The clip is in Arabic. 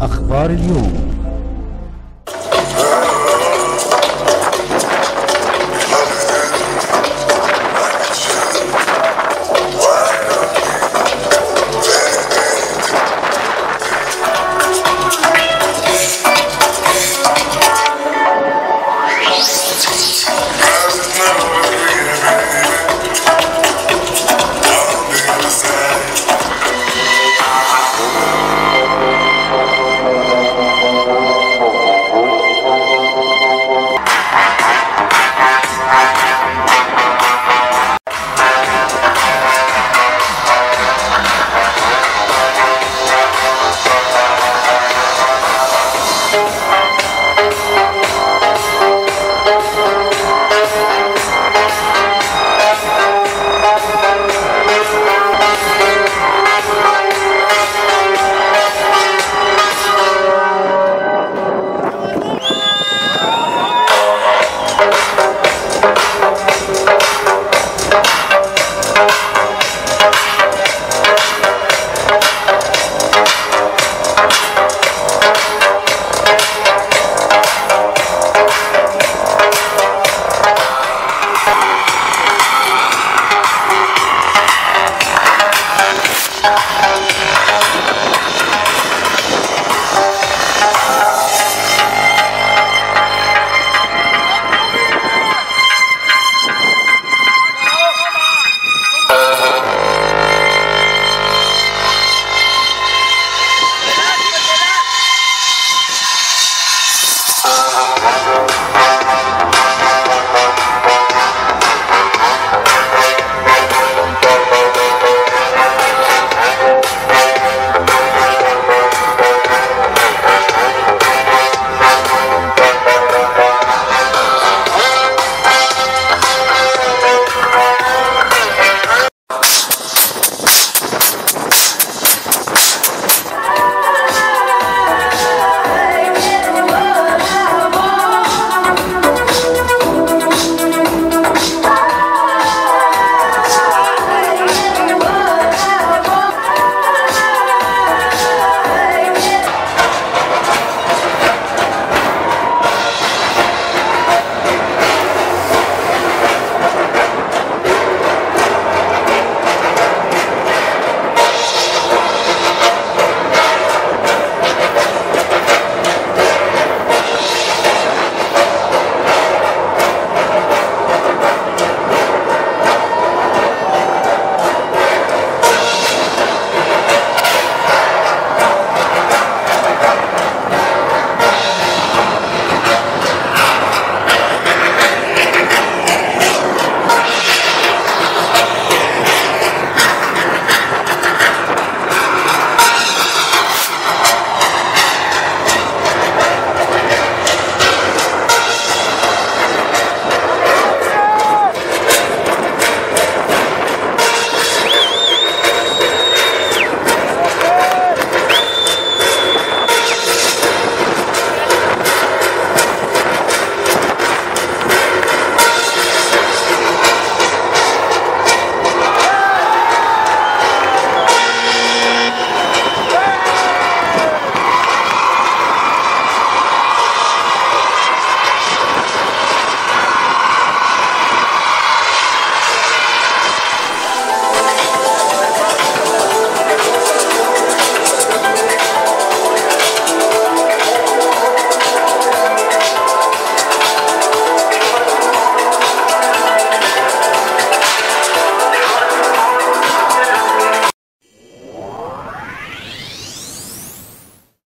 أخبار اليوم. Thank